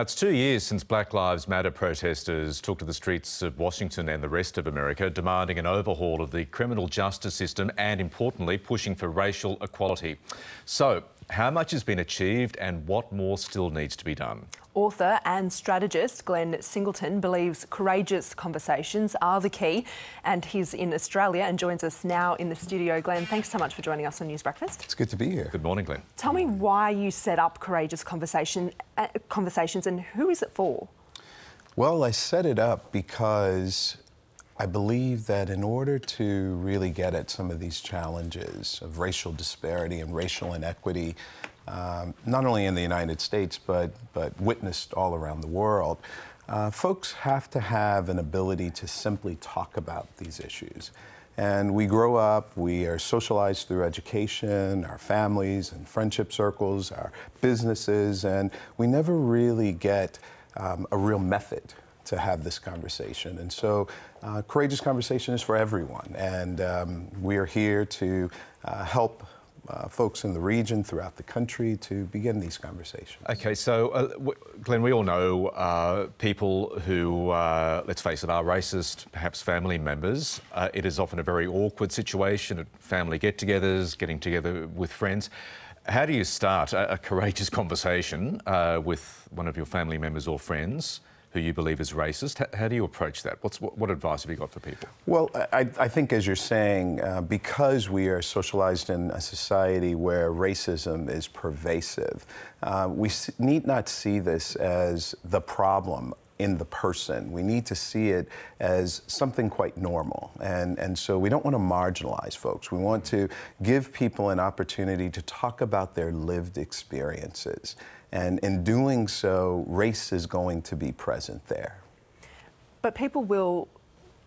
It's two years since Black Lives Matter protesters took to the streets of Washington and the rest of America demanding an overhaul of the criminal justice system and, importantly, pushing for racial equality. So, how much has been achieved and what more still needs to be done? Author and strategist Glenn Singleton believes courageous conversations are the key, and he's in Australia and joins us now in the studio. Glenn, thanks so much for joining us on News Breakfast. It's good to be here. Good morning, Glenn. Tell me why you set up courageous conversation uh, conversations and who is it for? Well, I set it up because I believe that in order to really get at some of these challenges of racial disparity and racial inequity, um, not only in the United States, but, but witnessed all around the world, uh, folks have to have an ability to simply talk about these issues. And we grow up, we are socialized through education, our families and friendship circles, our businesses, and we never really get um, a real method to have this conversation. And so, uh, courageous conversation is for everyone. And um, we are here to uh, help. Uh, folks in the region, throughout the country, to begin these conversations. Okay, so uh, Glenn, we all know uh, people who, uh, let's face it, are racist, perhaps family members. it is often a very awkward situation at family get togethers, getting together with friends. How do you start a, a courageous conversation with one of your family members or friends? Who you believe is racist. How do you approach that? What's, what, what advice have you got for people? Well, I, I think, as you're saying, uh, because we are socialized in a society where racism is pervasive, uh, we need not see this as the problem in the person. We need to see it as something quite normal. And, and so we don't want to marginalize folks. We want to give people an opportunity to talk about their lived experiences. And in doing so, race is going to be present there. But people will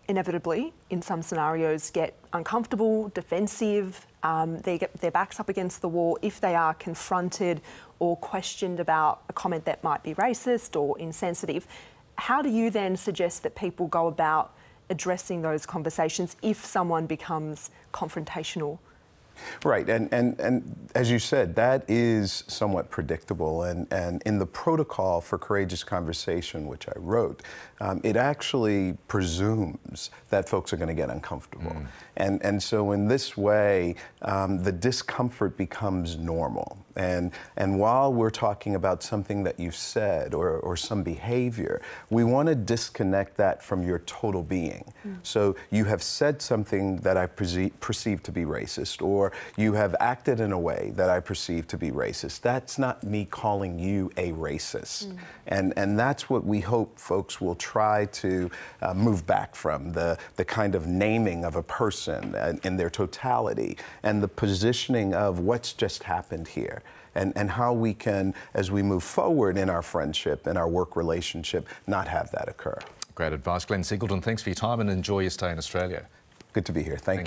inevitably, in some scenarios, get uncomfortable, defensive, um, they get their backs up against the wall if they are confronted or questioned about a comment that might be racist or insensitive. How do you then suggest that people go about addressing those conversations if someone becomes confrontational? Right, and, and, and as you said, that is somewhat predictable. And, and in the protocol for courageous conversation, which I wrote, um, it actually presumes that folks are going to get uncomfortable. Mm. And, and so, in this way, um, the discomfort becomes normal. And, and while we're talking about something that you've said or, or some behavior, we want to disconnect that from your total being. Mm. So, you have said something that I perceive, perceive to be racist, or you have acted in a way that I perceive to be racist. That's not me calling you a racist. Mm. And, and that's what we hope folks will try to uh, move back from the, the kind of naming of a person in their totality and the positioning of what's just happened here. And, and how we can, as we move forward in our friendship and our work relationship, not have that occur. Great advice. Glenn Singleton, thanks for your time and enjoy your stay in Australia. Good to be here. Thank Thanks. you.